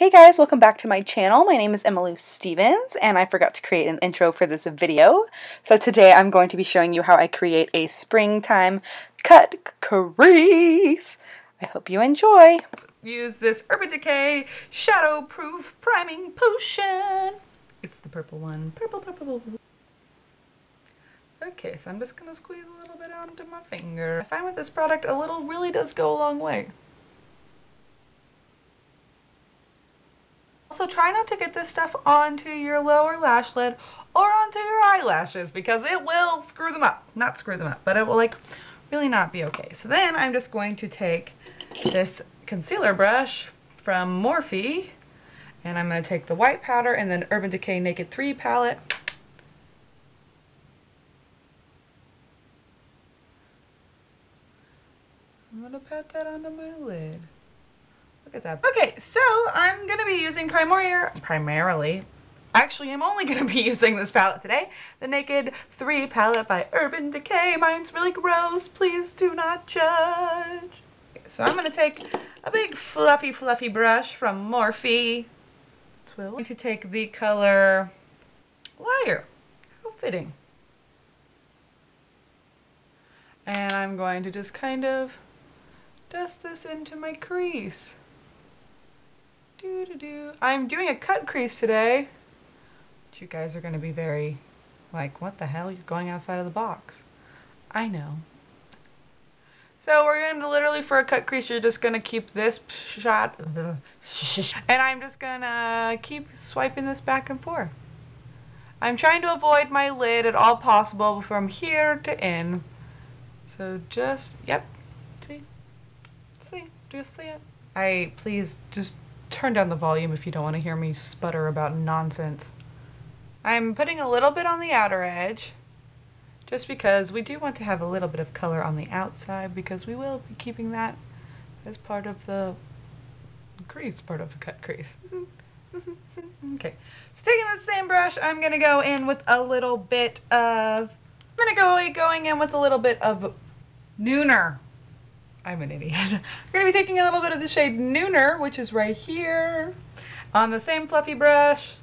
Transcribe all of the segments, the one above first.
Hey guys, welcome back to my channel. My name is Emma Lou Stephens and I forgot to create an intro for this video. So today I'm going to be showing you how I create a springtime cut crease. I hope you enjoy. Use this Urban Decay Shadow Proof Priming Potion. It's the purple one. Purple, purple, purple. Okay, so I'm just to squeeze a little bit onto my finger. I find with this product a little really does go a long way. Also try not to get this stuff onto your lower lash lid or onto your eyelashes because it will screw them up. Not screw them up, but it will like really not be okay. So then I'm just going to take this concealer brush from Morphe and I'm going to take the white powder and then Urban Decay Naked 3 palette. I'm going to pat that onto my lid. Look at that. Okay, so I'm going to be using primor primarily, actually I'm only going to be using this palette today, the Naked 3 palette by Urban Decay. Mine's really gross, please do not judge. Okay, so I'm going to take a big fluffy fluffy brush from Morphe. I'm going to take the color Liar. How fitting. And I'm going to just kind of dust this into my crease. Doo -doo -doo. I'm doing a cut crease today. But you guys are going to be very like, what the hell? You're going outside of the box. I know. So we're going to literally, for a cut crease, you're just going to keep this shot. And I'm just going to keep swiping this back and forth. I'm trying to avoid my lid at all possible from here to in. So just, yep. See? See? Do you see it? I, please, just turn down the volume if you don't want to hear me sputter about nonsense. I'm putting a little bit on the outer edge just because we do want to have a little bit of color on the outside because we will be keeping that as part of the crease, part of the cut crease. okay, so taking the same brush, I'm going to go in with a little bit of, I'm going to go going in with a little bit of Nooner. I'm an idiot. I'm going to be taking a little bit of the shade Nooner, which is right here, on the same fluffy brush.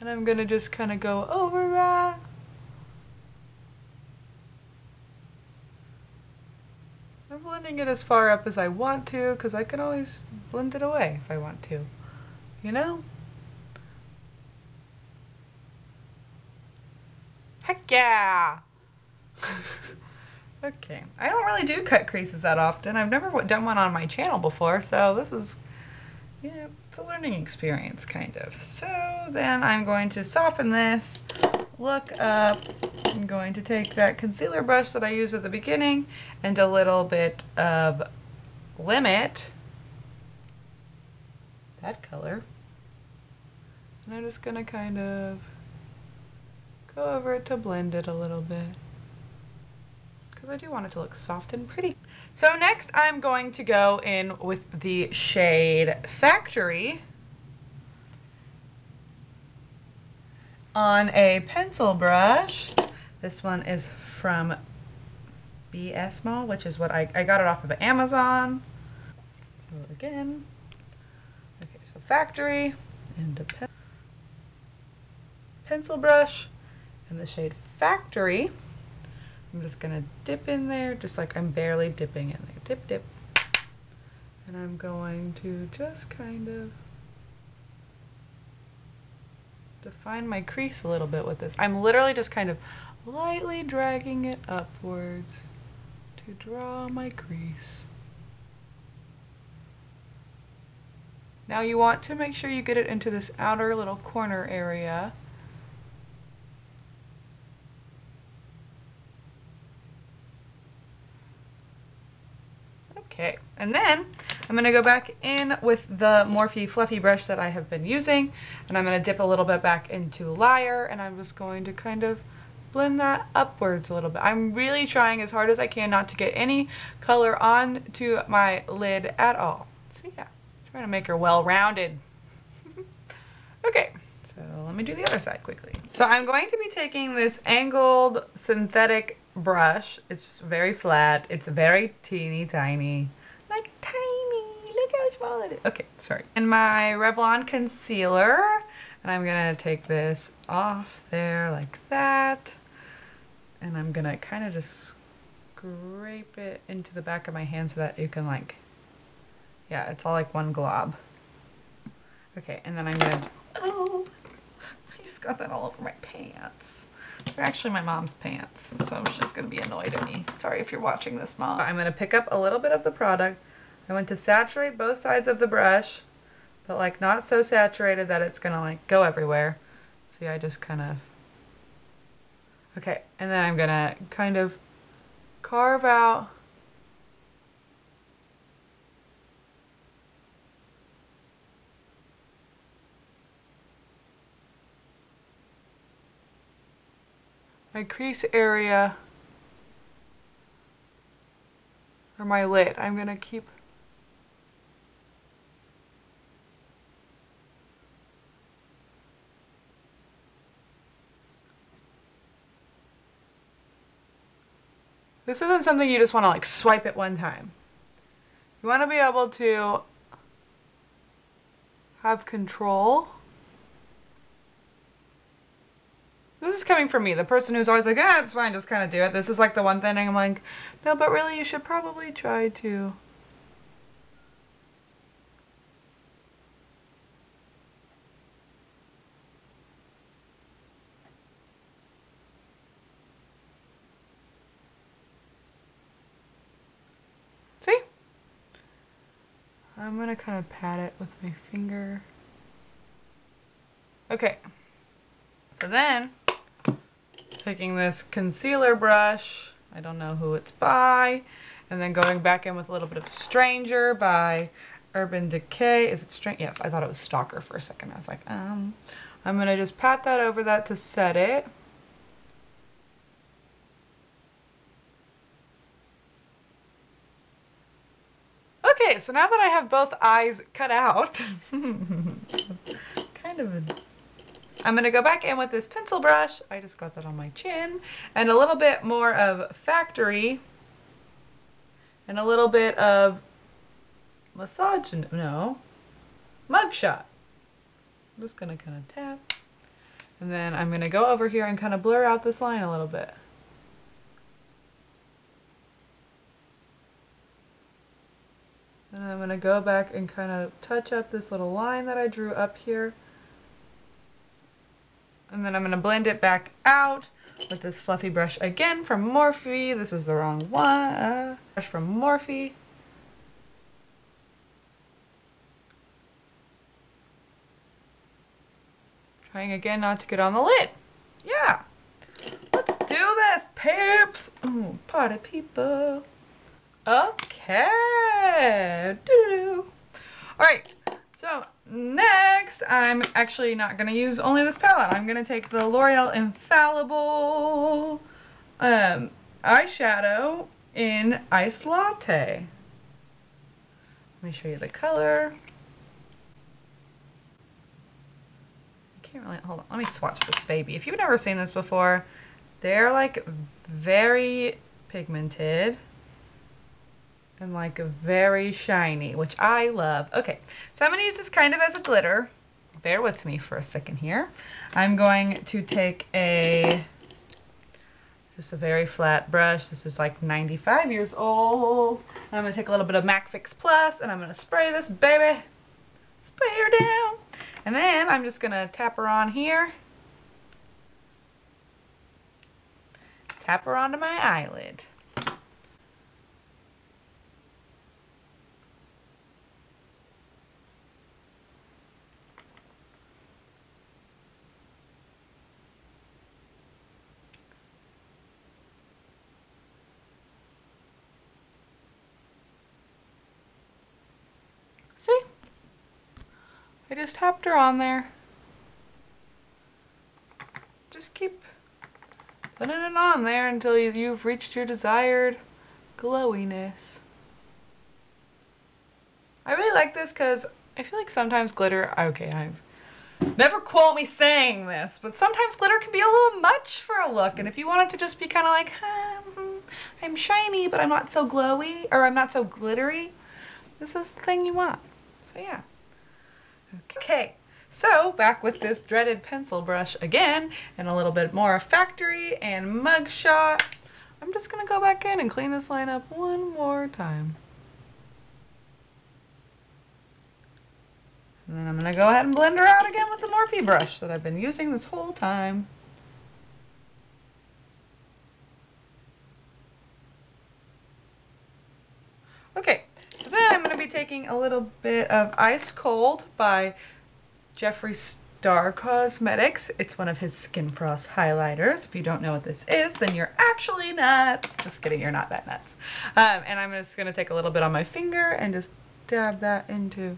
And I'm going to just kind of go over that. I'm blending it as far up as I want to, because I can always blend it away if I want to. You know? Heck yeah! Okay, I don't really do cut creases that often. I've never done one on my channel before, so this is, yeah, it's a learning experience, kind of. So then I'm going to soften this, look up, I'm going to take that concealer brush that I used at the beginning and a little bit of Limit, that color, and I'm just going to kind of go over it to blend it a little bit because I do want it to look soft and pretty. So next I'm going to go in with the shade Factory on a pencil brush. This one is from BS Mall, which is what I, I got it off of Amazon. So again, okay, so Factory and a pen pencil brush and the shade Factory. I'm just gonna dip in there, just like I'm barely dipping in there. Dip, dip. And I'm going to just kind of define my crease a little bit with this. I'm literally just kind of lightly dragging it upwards to draw my crease. Now you want to make sure you get it into this outer little corner area Okay, and then I'm going to go back in with the Morphe Fluffy brush that I have been using, and I'm going to dip a little bit back into Liar, and I'm just going to kind of blend that upwards a little bit. I'm really trying as hard as I can not to get any color on to my lid at all. So yeah, trying to make her well-rounded. okay, so let me do the other side quickly. So I'm going to be taking this angled synthetic brush. It's very flat. It's very teeny tiny. Like tiny. Look how small it is. Okay, sorry. And my Revlon concealer. And I'm gonna take this off there like that. And I'm gonna kind of just scrape it into the back of my hand so that you can like, yeah, it's all like one glob. Okay, and then I'm gonna, oh, I just got that all over my pants. They're actually my mom's pants, so she's gonna be annoyed at me. Sorry if you're watching this, mom. I'm gonna pick up a little bit of the product. I want to saturate both sides of the brush, but like not so saturated that it's gonna like go everywhere. See, I just kind of, okay, and then I'm gonna kind of carve out my crease area or my lid. I'm going to keep This isn't something you just want to like swipe at one time. You want to be able to have control. This is coming from me, the person who's always like, ah, it's fine, just kind of do it. This is like the one thing I'm like, no, but really you should probably try to. See? I'm gonna kind of pat it with my finger. Okay. So then, taking this concealer brush, I don't know who it's by, and then going back in with a little bit of Stranger by Urban Decay. Is it Stranger? Yes, I thought it was Stalker for a second. I was like, um, I'm gonna just pat that over that to set it. Okay, so now that I have both eyes cut out, kind of a I'm going to go back in with this pencil brush. I just got that on my chin. And a little bit more of Factory. And a little bit of Massage, no, Mugshot. I'm just going to kind of tap. And then I'm going to go over here and kind of blur out this line a little bit. And I'm going to go back and kind of touch up this little line that I drew up here. And then I'm to blend it back out with this fluffy brush again from Morphe. This is the wrong one. Brush from Morphe. Trying again not to get on the lid. Yeah. Let's do this, peeps. Ooh, party people. Okay. Doo -doo -doo. All right. So next, I'm actually not going to use only this palette. I'm going to take the L'Oreal Infallible um, eyeshadow in Ice Latte. Let me show you the color. I can't really, hold on, let me swatch this baby. If you've never seen this before, they're like very pigmented and like a very shiny, which I love. Okay, so I'm gonna use this kind of as a glitter. Bear with me for a second here. I'm going to take a, just a very flat brush. This is like 95 years old. I'm gonna take a little bit of MAC Fix Plus and I'm gonna spray this baby. Spray her down. And then I'm just gonna tap her on here. Tap her onto my eyelid. I just tapped her on there. Just keep putting it on there until you've reached your desired glowiness. I really like this because I feel like sometimes glitter, okay, I've never quote me saying this, but sometimes glitter can be a little much for a look. And if you want it to just be kind of like, hmm, I'm shiny, but I'm not so glowy, or I'm not so glittery, this is the thing you want. So yeah. Okay, so back with this dreaded pencil brush again and a little bit more factory and mugshot. I'm just gonna go back in and clean this line up one more time. And then I'm gonna go ahead and blend her out again with the Morphe brush that I've been using this whole time. Okay, so then I'm going to be taking a little bit of Ice Cold by Jeffree Star Cosmetics. It's one of his Skin Frost highlighters. If you don't know what this is, then you're actually nuts. Just kidding, you're not that nuts. Um, and I'm just going to take a little bit on my finger and just dab that into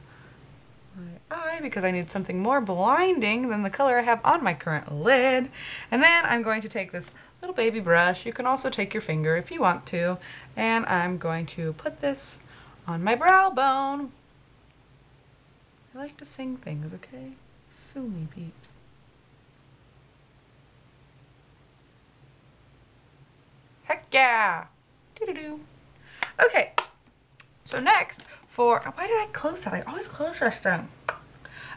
my eye because I need something more blinding than the color I have on my current lid. And then I'm going to take this little baby brush. You can also take your finger if you want to. And I'm going to put this on my brow bone. I like to sing things, okay? Sue me, peeps. Heck yeah! Doo-doo-doo. Okay, so next for, why did I close that? I always close this thing.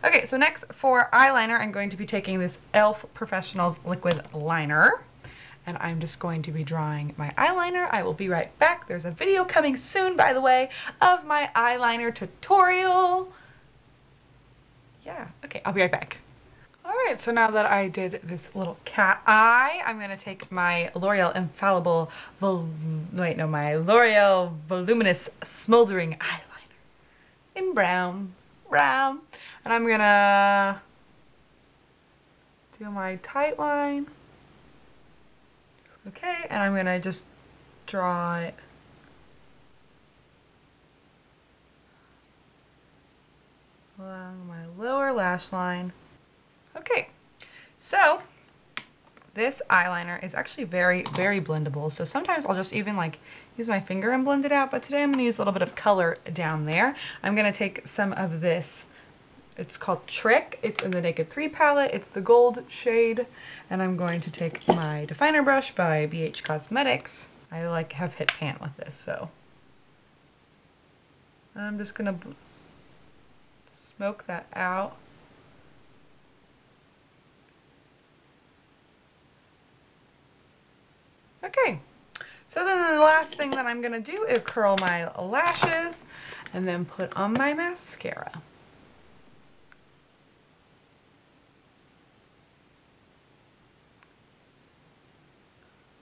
Okay, so next for eyeliner, I'm going to be taking this e.l.f. Professionals Liquid Liner and I'm just going to be drawing my eyeliner. I will be right back. There's a video coming soon, by the way, of my eyeliner tutorial. Yeah, okay, I'll be right back. All right, so now that I did this little cat eye, I'm gonna take my L'Oreal Infallible, Vol wait, no, my L'Oreal Voluminous Smoldering Eyeliner in brown, brown, and I'm gonna do my tight line. Okay, and I'm gonna just draw it. along my lower lash line. Okay, so this eyeliner is actually very, very blendable. So sometimes I'll just even like use my finger and blend it out, but today I'm gonna use a little bit of color down there. I'm gonna take some of this it's called Trick. It's in the Naked 3 palette. It's the gold shade. And I'm going to take my definer brush by BH Cosmetics. I like have hit pan with this, so. I'm just to smoke that out. Okay, so then the last thing that I'm to do is curl my lashes and then put on my mascara.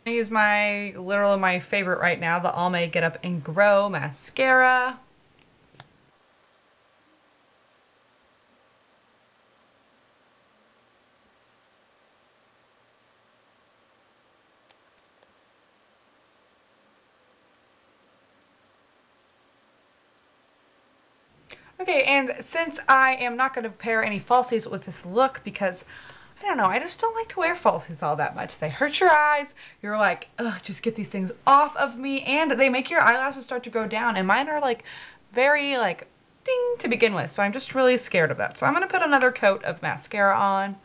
I use my, literally my favorite right now, the Almay Get Up and Grow Mascara. Okay, and since I am not going to pair any falsies with this look because I don't know. I just don't like to wear falsies all that much. They hurt your eyes. You're like, ugh, just get these things off of me. And they make your eyelashes start to go down. And mine are like very like ding to begin with. So I'm just really scared of that. So I'm to put another coat of mascara on.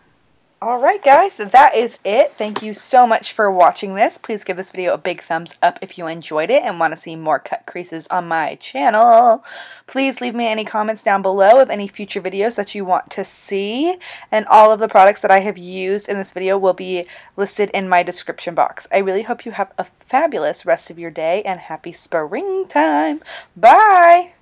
Alright guys, that is it. Thank you so much for watching this. Please give this video a big thumbs up if you enjoyed it and want to see more cut creases on my channel. Please leave me any comments down below of any future videos that you want to see. And all of the products that I have used in this video will be listed in my description box. I really hope you have a fabulous rest of your day and happy springtime. Bye!